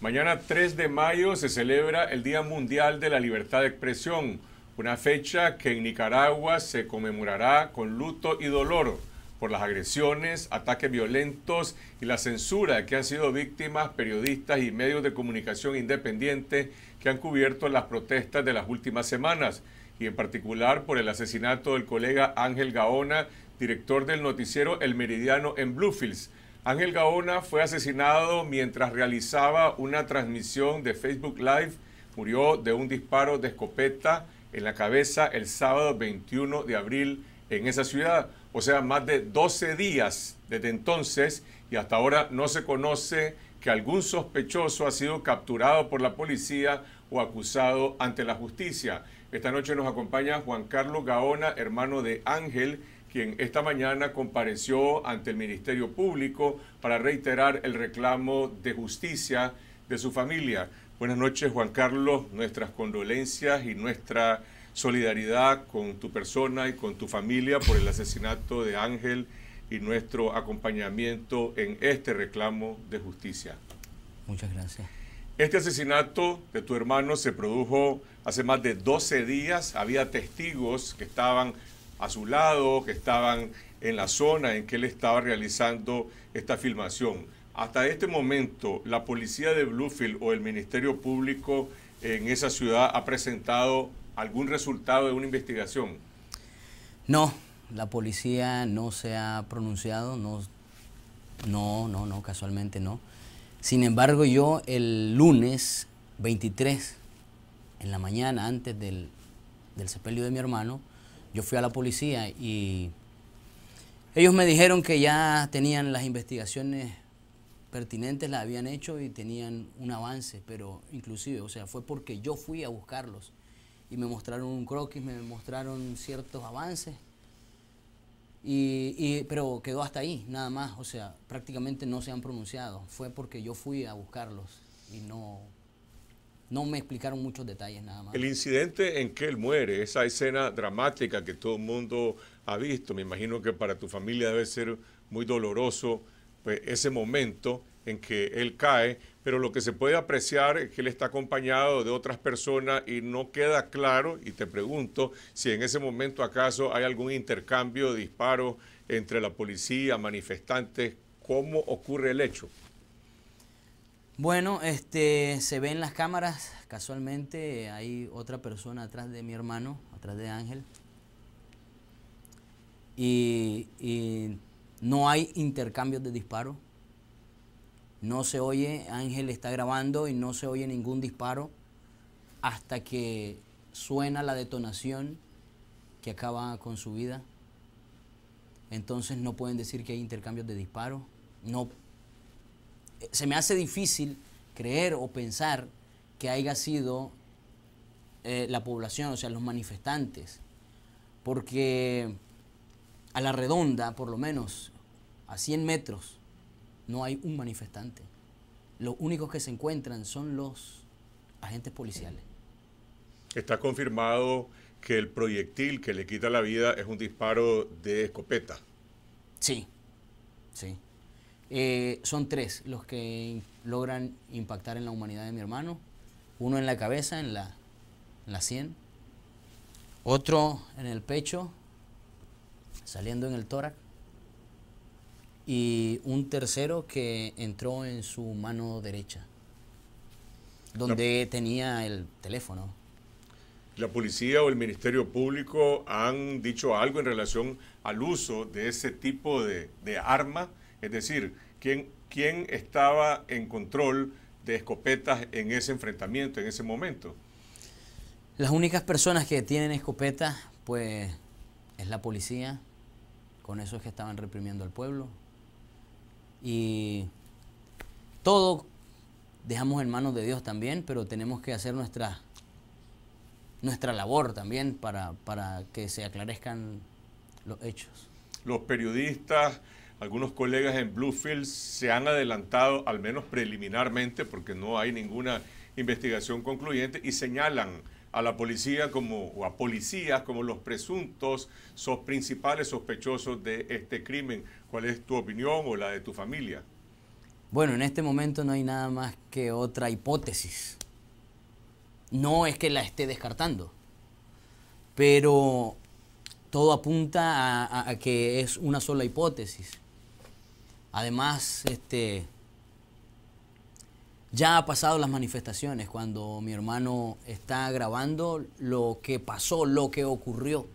Mañana 3 de mayo se celebra el Día Mundial de la Libertad de Expresión, una fecha que en Nicaragua se conmemorará con luto y dolor por las agresiones, ataques violentos y la censura que han sido víctimas periodistas y medios de comunicación independientes que han cubierto las protestas de las últimas semanas y en particular por el asesinato del colega Ángel Gaona, director del noticiero El Meridiano en Bluefields, Ángel Gaona fue asesinado mientras realizaba una transmisión de Facebook Live. Murió de un disparo de escopeta en la cabeza el sábado 21 de abril en esa ciudad. O sea, más de 12 días desde entonces y hasta ahora no se conoce que algún sospechoso ha sido capturado por la policía o acusado ante la justicia. Esta noche nos acompaña Juan Carlos Gaona, hermano de Ángel, quien esta mañana compareció ante el Ministerio Público para reiterar el reclamo de justicia de su familia. Buenas noches, Juan Carlos. Nuestras condolencias y nuestra solidaridad con tu persona y con tu familia por el asesinato de Ángel y nuestro acompañamiento en este reclamo de justicia. Muchas gracias. Este asesinato de tu hermano se produjo hace más de 12 días. Había testigos que estaban a su lado, que estaban en la zona en que él estaba realizando esta filmación. Hasta este momento, la policía de Bluefield o el Ministerio Público en esa ciudad ha presentado algún resultado de una investigación. No, la policía no se ha pronunciado, no, no, no, no, casualmente no. Sin embargo, yo el lunes 23, en la mañana, antes del, del sepelio de mi hermano, yo fui a la policía y ellos me dijeron que ya tenían las investigaciones pertinentes, las habían hecho y tenían un avance, pero inclusive, o sea, fue porque yo fui a buscarlos y me mostraron un croquis, me mostraron ciertos avances, y, pero quedó hasta ahí, nada más, o sea, prácticamente no se han pronunciado, fue porque yo fui a buscarlos y no, no me explicaron muchos detalles nada más. El incidente en que él muere, esa escena dramática que todo el mundo ha visto, me imagino que para tu familia debe ser muy doloroso pues, ese momento en que él cae, pero lo que se puede apreciar es que él está acompañado de otras personas y no queda claro, y te pregunto si en ese momento acaso hay algún intercambio de disparos entre la policía, manifestantes, ¿cómo ocurre el hecho? Bueno, este, se ve en las cámaras, casualmente hay otra persona atrás de mi hermano, atrás de Ángel. Y, no hay intercambios de disparos. No se oye, Ángel está grabando y no se oye ningún disparo hasta que suena la detonación que acaba con su vida. Entonces no pueden decir que hay intercambios de disparos. No se me hace difícil creer o pensar que haya sido eh, la población, o sea, los manifestantes, porque a la redonda, por lo menos, a 100 metros, no hay un manifestante. Los únicos que se encuentran son los agentes policiales. Está confirmado que el proyectil que le quita la vida es un disparo de escopeta. Sí, sí. Eh, son tres los que logran impactar en la humanidad de mi hermano. Uno en la cabeza, en la, en la sien. Otro en el pecho, saliendo en el tórax. Y un tercero que entró en su mano derecha, donde tenía el teléfono. ¿La policía o el Ministerio Público han dicho algo en relación al uso de ese tipo de, de arma? Es decir, ¿quién, ¿quién estaba en control de escopetas en ese enfrentamiento, en ese momento? Las únicas personas que tienen escopetas, pues, es la policía. Con eso es que estaban reprimiendo al pueblo. Y todo dejamos en manos de Dios también, pero tenemos que hacer nuestra, nuestra labor también para, para que se aclarezcan los hechos. Los periodistas algunos colegas en Bluefield se han adelantado, al menos preliminarmente, porque no hay ninguna investigación concluyente, y señalan a la policía como, o a policías como los presuntos sos principales sospechosos de este crimen. ¿Cuál es tu opinión o la de tu familia? Bueno, en este momento no hay nada más que otra hipótesis. No es que la esté descartando, pero todo apunta a que es una sola hipótesis. Además, este, ya ha pasado las manifestaciones cuando mi hermano está grabando lo que pasó, lo que ocurrió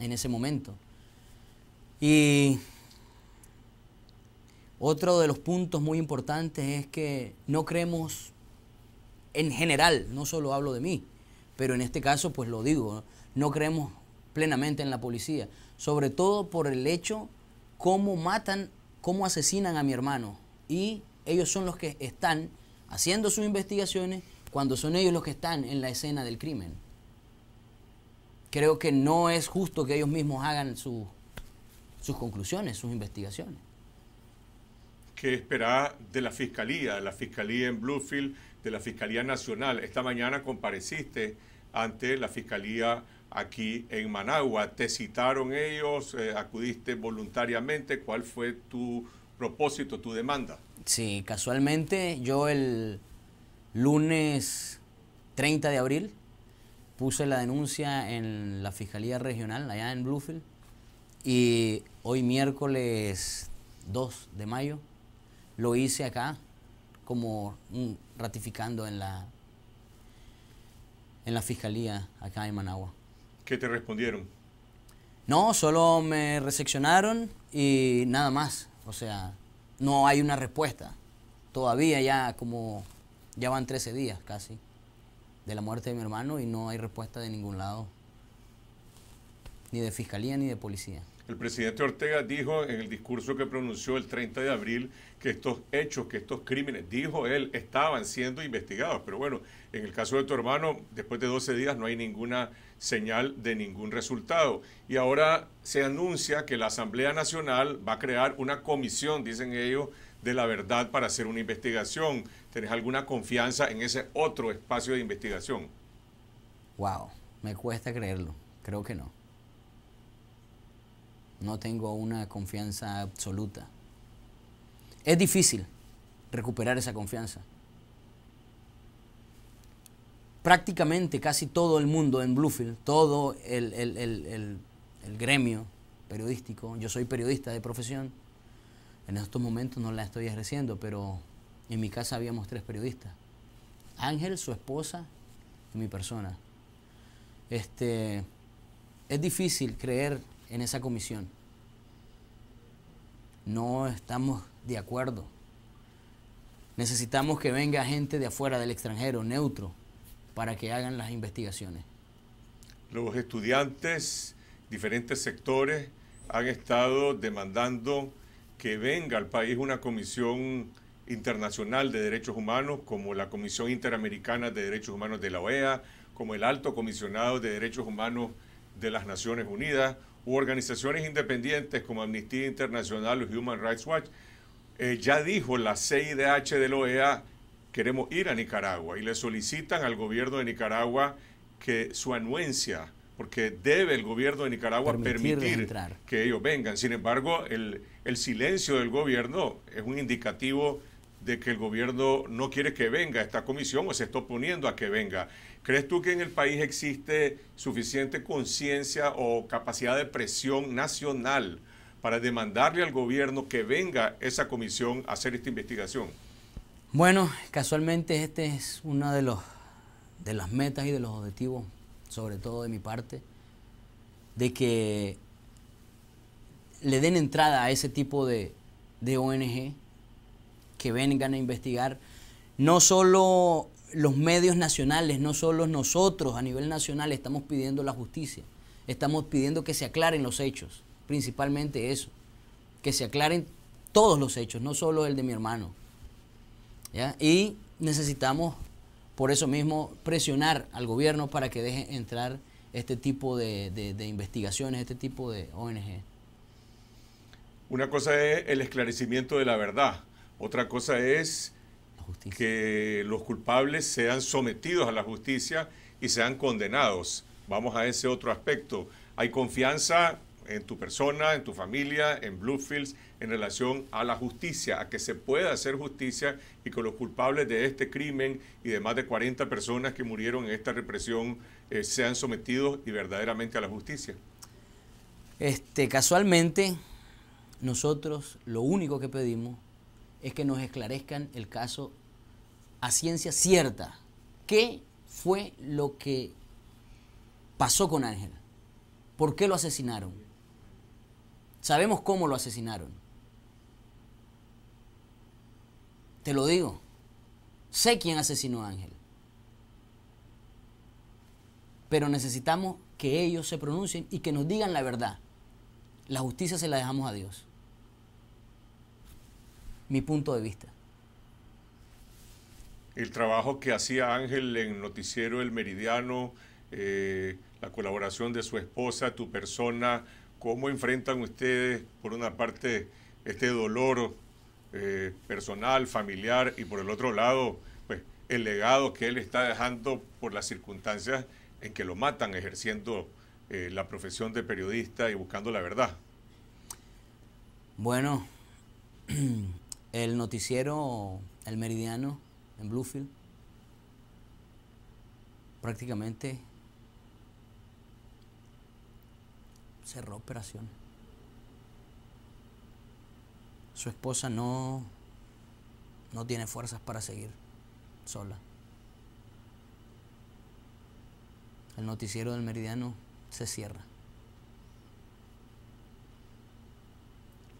en ese momento. Y otro de los puntos muy importantes es que no creemos en general, no solo hablo de mí, pero en este caso pues lo digo, no creemos plenamente en la policía, sobre todo por el hecho cómo matan, cómo asesinan a mi hermano. Y ellos son los que están haciendo sus investigaciones cuando son ellos los que están en la escena del crimen. Creo que no es justo que ellos mismos hagan sus conclusiones, sus investigaciones. ¿Qué espera de la Fiscalía, la Fiscalía en Bluefield, de la Fiscalía Nacional? Esta mañana compareciste ante la Fiscalía aquí en Managua. ¿Te citaron ellos? Eh, ¿Acudiste voluntariamente? ¿Cuál fue tu propósito, tu demanda? Sí, casualmente yo el lunes 30 de abril puse la denuncia en la Fiscalía Regional allá en Bluefield y hoy miércoles 2 de mayo lo hice acá como ratificando en la en la fiscalía acá en Managua. ¿Qué te respondieron? No, solo me reseccionaron y nada más. O sea, no hay una respuesta. Todavía ya como ya van 13 días casi de la muerte de mi hermano y no hay respuesta de ningún lado. Ni de fiscalía ni de policía. El presidente Ortega dijo en el discurso que pronunció el 30 de abril que estos hechos, que estos crímenes, dijo él, estaban siendo investigados. Pero bueno, en el caso de tu hermano, después de 12 días no hay ninguna señal de ningún resultado. Y ahora se anuncia que la Asamblea Nacional va a crear una comisión, dicen ellos, de la verdad para hacer una investigación. ¿Tenés alguna confianza en ese otro espacio de investigación? Wow, me cuesta creerlo. Creo que no no tengo una confianza absoluta. Es difícil recuperar esa confianza. Prácticamente casi todo el mundo en Bluefield, todo el, gremio periodístico, yo soy periodista de profesión, en estos momentos no la estoy ejerciendo, pero en mi casa habíamos tres periodistas. Ángel, su esposa y mi persona. Este, es difícil creer en esa comisión. No estamos de acuerdo. Necesitamos que venga gente de afuera del extranjero, neutro, para que hagan las investigaciones. Los estudiantes, diferentes sectores, han estado demandando que venga al país una comisión internacional de derechos humanos, como la Comisión Interamericana de Derechos Humanos de la OEA, como el Alto Comisionado de Derechos Humanos de las Naciones Unidas, u organizaciones independientes como Amnistía Internacional o Human Rights Watch, eh, ya dijo la CIDH de la OEA, queremos ir a Nicaragua y le solicitan al gobierno de Nicaragua que su anuencia, porque debe el gobierno de Nicaragua permitir que ellos vengan. Sin embargo, el, el silencio del gobierno es un indicativo de que el gobierno no quiere que venga esta comisión o se está oponiendo a que venga. ¿Crees tú que en el país existe suficiente conciencia o capacidad de presión nacional para demandarle al gobierno que venga esa comisión a hacer esta investigación? Bueno, casualmente este es uno de los de las metas y de los objetivos, sobre todo de mi parte, de que le den entrada a ese tipo de, de ONG que vengan a investigar no solo los medios nacionales, no solo nosotros a nivel nacional estamos pidiendo la justicia, estamos pidiendo que se aclaren los hechos, principalmente eso, que se aclaren todos los hechos, no solo el de mi hermano. Y necesitamos, por eso mismo, presionar al gobierno para que deje entrar este tipo de, de investigaciones, este tipo de ONG. Una cosa es el esclarecimiento de la verdad, otra cosa es que los culpables sean sometidos a la justicia y sean condenados. Vamos a ese otro aspecto. Hay confianza en tu persona, en tu familia, en Bluefields, en relación a la justicia, a que se pueda hacer justicia y que los culpables de este crimen y de más de 40 personas que murieron en esta represión eh, sean sometidos y verdaderamente a la justicia. Este, casualmente, nosotros lo único que pedimos es que nos esclarezcan el caso a ciencia cierta. ¿Qué fue lo que pasó con Ángel? ¿Por qué lo asesinaron? Sabemos cómo lo asesinaron. Te lo digo. Sé quién asesinó a Ángel. Pero necesitamos que ellos se pronuncien y que nos digan la verdad. La justicia se la dejamos a Dios. Mi punto de vista. El trabajo que hacía Ángel en Noticiero El Meridiano, eh, la colaboración de su esposa, tu persona, ¿cómo enfrentan ustedes, por una parte, este dolor eh, personal, familiar, y por el otro lado, pues el legado que él está dejando por las circunstancias en que lo matan ejerciendo eh, la profesión de periodista y buscando la verdad? Bueno, el noticiero El Meridiano en Bluefield prácticamente cerró operaciones. Su esposa no, no tiene fuerzas para seguir sola. El noticiero del Meridiano se cierra.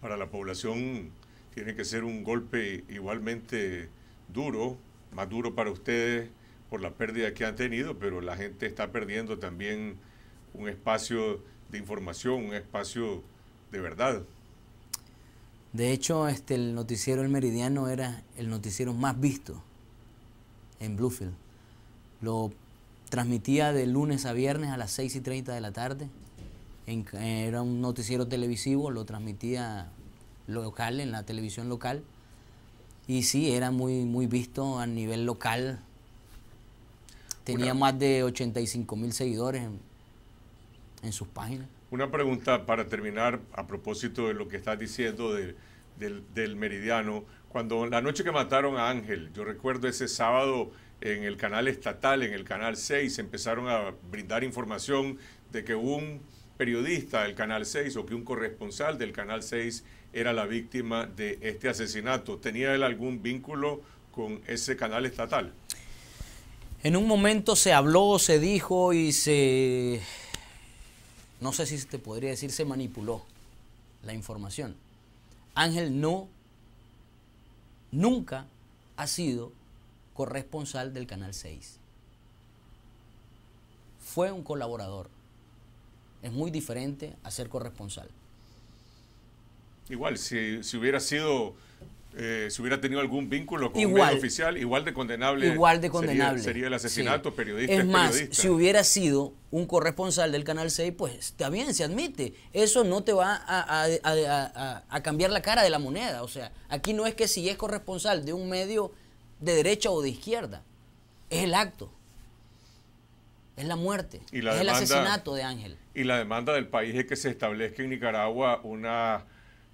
Para la población tiene que ser un golpe igualmente duro, más duro para ustedes por la pérdida que han tenido, pero la gente está perdiendo también un espacio de información, un espacio de verdad. De hecho, este, el noticiero El Meridiano era el noticiero más visto en Bluefield. Lo transmitía de lunes a viernes a las 6 y 30 de la tarde. era un noticiero televisivo, lo transmitía local, en la televisión local. Y sí, era muy, muy visto a nivel local. Tenía más de 85 mil seguidores en, en sus páginas. Una pregunta para terminar a propósito de lo que estás diciendo del, del, meridiano. Cuando la noche que mataron a Ángel, yo recuerdo ese sábado en el canal estatal, en el canal 6, empezaron a brindar información de que un periodista del canal 6 o que un corresponsal del canal 6 era la víctima de este asesinato. ¿Tenía él algún vínculo con ese canal estatal? En un momento se habló, se dijo y se no sé si te podría decir se manipuló la información. Ángel no, nunca ha sido corresponsal del Canal 6. Fue un colaborador. Es muy diferente a ser corresponsal. Igual, si, si hubiera sido eh, si hubiera tenido algún vínculo con un medio oficial, igual de condenable. Igual de condenable. Sería, el asesinato periodista. Es más, si hubiera sido un corresponsal del Canal 6, pues está bien, se admite. Eso no te va a, cambiar la cara de la moneda. O sea, aquí no es que si es corresponsal de un medio de derecha o de izquierda, es el acto. Es la muerte. es el asesinato de Ángel. Y la demanda del país es que se establezca en Nicaragua una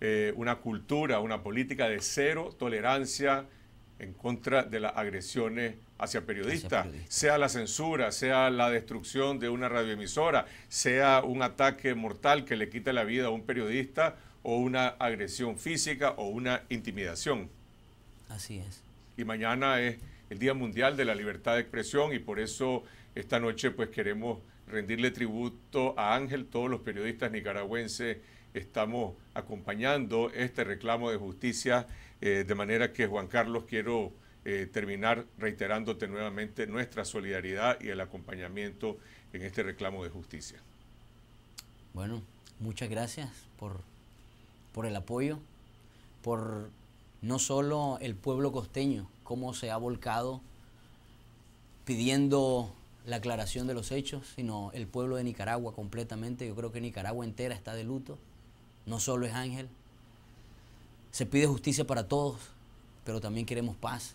eh, una cultura, una política de cero tolerancia en contra de las agresiones hacia periodistas, sea la censura, sea la destrucción de una radioemisora, sea un ataque mortal que le quite la vida a un periodista o una agresión física o una intimidación. Así es. Y mañana es el Día Mundial de la Libertad de Expresión y por eso esta noche pues queremos rendirle tributo a Ángel, todos los periodistas nicaragüenses estamos acompañando este reclamo de justicia, eh, de manera que Juan Carlos quiero eh, terminar reiterándote nuevamente nuestra solidaridad y el acompañamiento en este reclamo de justicia. Bueno, muchas gracias por, por el apoyo, por no solo el pueblo costeño, cómo se ha volcado pidiendo la aclaración de los hechos, sino el pueblo de Nicaragua completamente. Yo creo que Nicaragua entera está de luto no solo es Ángel. Se pide justicia para todos, pero también queremos paz.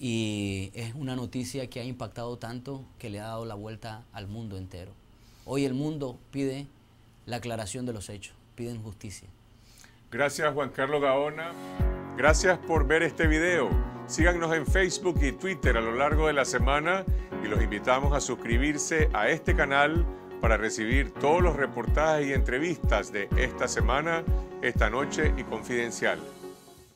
Y es una noticia que ha impactado tanto que le ha dado la vuelta al mundo entero. Hoy el mundo pide la aclaración de los hechos, piden justicia. Gracias Juan Carlos Gaona. Gracias por ver este video. Síganos en Facebook y Twitter a lo largo de la semana y los invitamos a suscribirse a este canal para recibir todos los reportajes y entrevistas de esta semana, esta noche y confidencial.